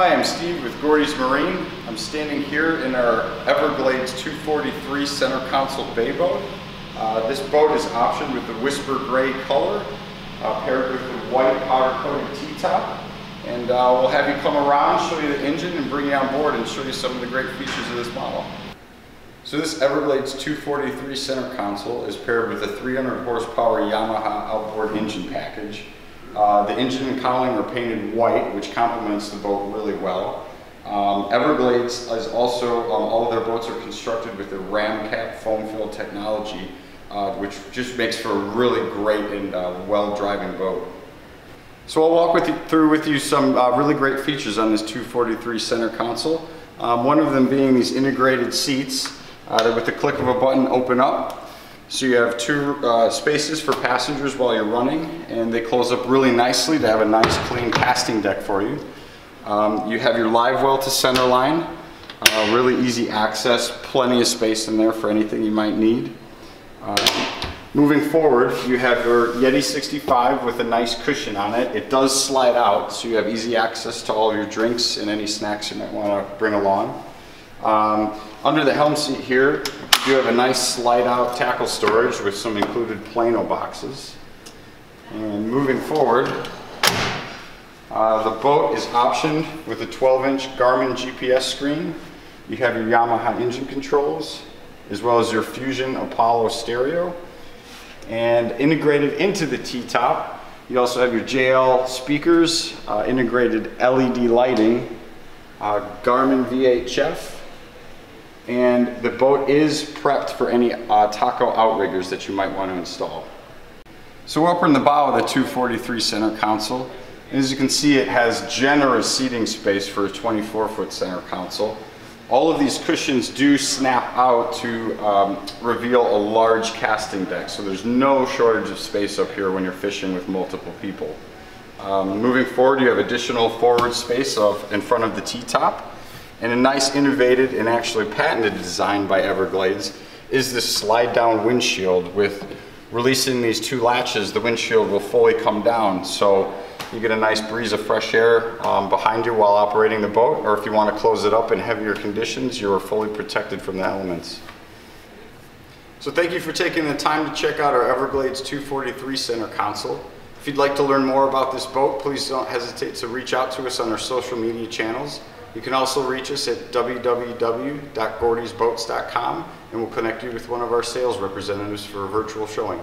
Hi, I'm Steve with Gordy's Marine. I'm standing here in our Everglades 243 center console bay boat. Uh, this boat is optioned with the Whisper Gray color, uh, paired with the white powder-coated T-top. And uh, we'll have you come around, show you the engine, and bring you on board and show you some of the great features of this model. So this Everglades 243 center console is paired with a 300 horsepower Yamaha outboard engine package. Uh, the engine and cowling are painted white, which complements the boat really well. Um, Everglades is also, um, all of their boats are constructed with the Ramcap foam fill technology, uh, which just makes for a really great and uh, well driving boat. So I'll walk with you, through with you some uh, really great features on this 243 center console. Um, one of them being these integrated seats uh, that with the click of a button open up. So you have two uh, spaces for passengers while you're running and they close up really nicely to have a nice clean casting deck for you. Um, you have your live well to center line, uh, really easy access, plenty of space in there for anything you might need. Uh, moving forward, you have your Yeti 65 with a nice cushion on it. It does slide out, so you have easy access to all of your drinks and any snacks you might want to bring along. Um, under the helm seat here, you have a nice slide out tackle storage with some included Plano boxes. And moving forward, uh, the boat is optioned with a 12 inch Garmin GPS screen. You have your Yamaha engine controls, as well as your Fusion Apollo stereo. And integrated into the T-top, you also have your JL speakers, uh, integrated LED lighting, uh, Garmin VHF, and the boat is prepped for any uh, taco outriggers that you might want to install. So we're up in the bow of the 243 center console. As you can see, it has generous seating space for a 24 foot center console. All of these cushions do snap out to um, reveal a large casting deck, so there's no shortage of space up here when you're fishing with multiple people. Um, moving forward, you have additional forward space of, in front of the T-top. And a nice innovated and actually patented design by Everglades is this slide down windshield with releasing these two latches, the windshield will fully come down. So you get a nice breeze of fresh air um, behind you while operating the boat, or if you want to close it up in heavier conditions, you're fully protected from the elements. So thank you for taking the time to check out our Everglades 243 center console. If you'd like to learn more about this boat, please don't hesitate to reach out to us on our social media channels. You can also reach us at www.gordysboats.com and we'll connect you with one of our sales representatives for a virtual showing.